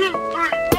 军。哎